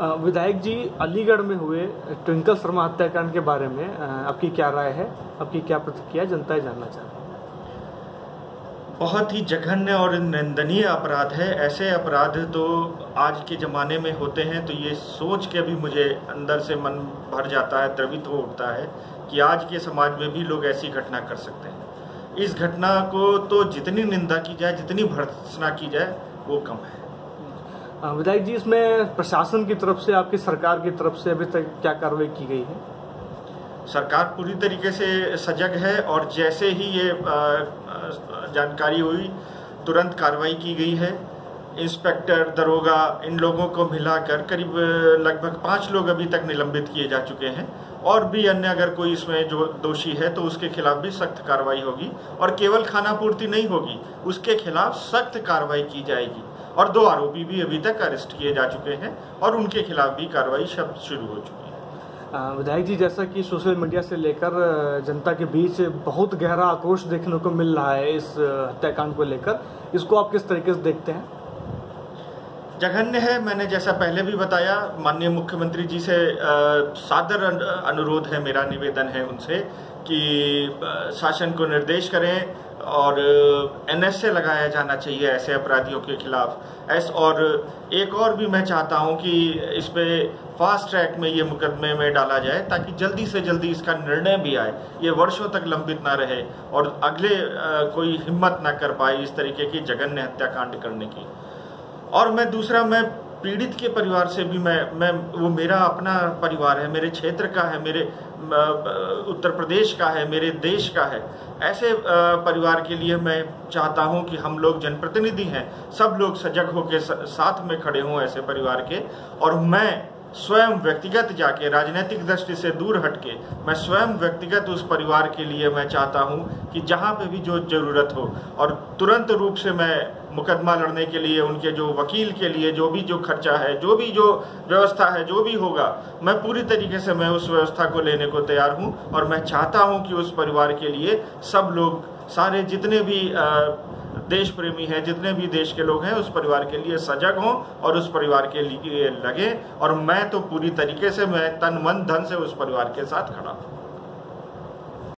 विधायक जी, अलीगढ़ में हुए ट्विंकल शर्मा हत्याकांड के बारे में आपकी क्या राय है? आपकी क्या प्रतिक्रिया जनता जानना चाहती बहुत ही जघन्य और निंदनीय अपराध है। ऐसे अपराध तो आज के ज़माने में होते हैं तो ये सोच के भी मुझे अंदर से मन भर जाता है, द्रवित हो उठता है कि आज के समाज में भी लोग ऐसी घटना कर सकते हैं। इस घटना को तो जितनी निंदा की जाए, जितनी भर्सना की जाए, वो कम है। विधायक जी, इसमें प्रशासन की तरफ़ से, आपकी सरकार की तरफ़ से अभी तक क्या कार्रवाई की गई है? सरकार पूरी तरीके से सजग है और जैसे ही ये जानकारी हुई, तुरंत कार्रवाई की गई है। इंस्पेक्टर दरोगा, इन लोगों को मिलाकर करीब लगभग पाँच लोग अभी तक निलंबित किए जा चुके हैं। और भी अन्य अगर कोई इसमें जो दोषी है तो उसके खिलाफ भी सख्त कार्रवाई होगी। और केवल खाना पूर्ति नहीं होगी, उसके खिलाफ सख्त कार्रवाई की जाएगी। और दो आरोपी भी अभी तक अरेस्ट किए जा चुके हैं और उनके खिलाफ भी कार्रवाई शब्द शुरू हो चुकी है। विधायक जी जैसा कि सोशल मीडिया से लेकर जनता के बीच बहुत गहरा आक्रोश देखने को मिल रहा है इस हत्याकांड को लेकर। इसको आप किस तरीके से देखते हैं? जघन्य है मैंने जैसा पहले भी बताया माननीय मुख्यमंत्री जी से सादर अनुरोध है मेरा निवेदन है उनसे कि शासन को निर्देश करें और एनएसए लगाया जाना चाहिए ऐसे अपराधियों के खिलाफ। ऐस, और, एक और भी मैं चाहता हूँ कि इस पर फास्ट ट्रैक में ये मुकदमे में डाला जाए, ताकि जल्दी से जल्दी इसका निर्णय भी आए। ये वर्षों तक लंबित ना रहे और अगले कोई हिम्मत ना कर पाए इस तरीके की जघन्य हत्याकांड करने की। और मैं दूसरा, मैं पीड़ित के परिवार से भी मैं मैं, वो मेरा अपना परिवार है, मेरे क्षेत्र का है, मेरे उत्तर प्रदेश का है, मेरे देश का है। ऐसे परिवार के लिए मैं चाहता हूँ कि हम लोग जनप्रतिनिधि हैं, सब लोग सजग होकर साथ में खड़े हों ऐसे परिवार के। और मैं स्वयं व्यक्तिगत जाके राजनीतिक दृष्टि से दूर हटके मैं स्वयं व्यक्तिगत उस परिवार के लिए मैं चाहता हूँ कि जहाँ पे भी जो ज़रूरत हो और तुरंत रूप से मैं मुकदमा लड़ने के लिए, उनके जो वकील के लिए, जो भी जो खर्चा है, जो भी जो व्यवस्था है, जो भी होगा, मैं पूरी तरीके से मैं उस व्यवस्था को लेने को तैयार हूँ और मैं चाहता हूँ कि उस परिवार के लिए सब लोग, सारे जितने भी देश प्रेमी है, जितने भी देश के लोग हैं, उस परिवार के लिए सजग हों और उस परिवार के लिए लगे। और मैं तो पूरी तरीके से, मैं तन मन धन से उस परिवार के साथ खड़ा हूँ।